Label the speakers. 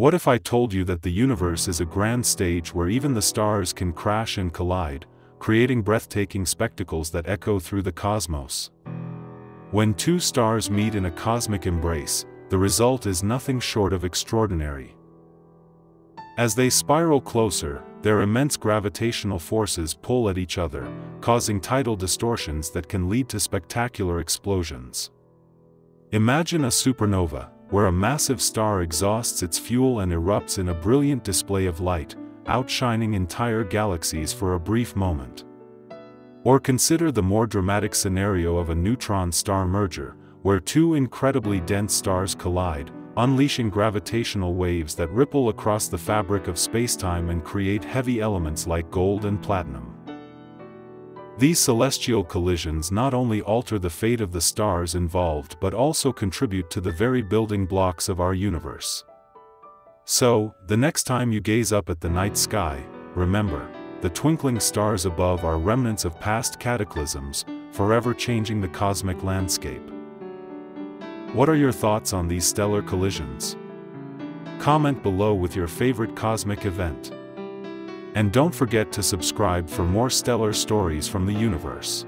Speaker 1: What if I told you that the universe is a grand stage where even the stars can crash and collide, creating breathtaking spectacles that echo through the cosmos? When two stars meet in a cosmic embrace, the result is nothing short of extraordinary. As they spiral closer, their immense gravitational forces pull at each other, causing tidal distortions that can lead to spectacular explosions. Imagine a supernova, where a massive star exhausts its fuel and erupts in a brilliant display of light, outshining entire galaxies for a brief moment. Or consider the more dramatic scenario of a neutron-star merger, where two incredibly dense stars collide, unleashing gravitational waves that ripple across the fabric of spacetime and create heavy elements like gold and platinum. These celestial collisions not only alter the fate of the stars involved but also contribute to the very building blocks of our universe. So, the next time you gaze up at the night sky, remember, the twinkling stars above are remnants of past cataclysms, forever changing the cosmic landscape. What are your thoughts on these stellar collisions? Comment below with your favorite cosmic event. And don't forget to subscribe for more stellar stories from the universe.